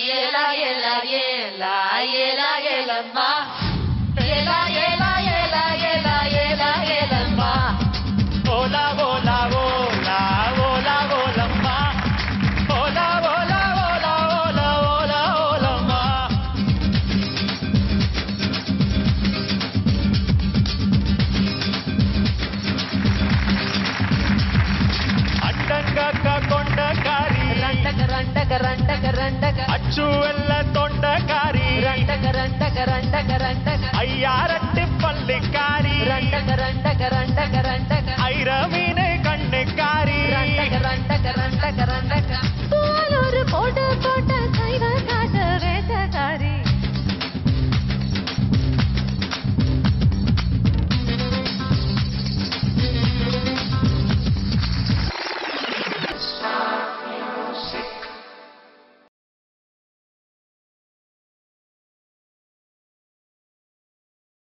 Yela, yela, yela, yela, yela, ma. Yela, yela, yela, yela, yela, yela, ma. Hola, hola, hola, hola, hola, ma. Hola, hola, hola, hola, hola, hola, ma. அட்டங்கக்க கொண்ட காரி ரண்டக ரண்டக ரண்டக ரண்டக செல்ல தொண்டக்காரி. ரெண்டக ரெண்டக ரெண்டக ரெண்டக. ஐயா ரெண்டு பள்ளிக்காரி. ரெண்டக ரெண்டக ரெண்டக ரெண்டக.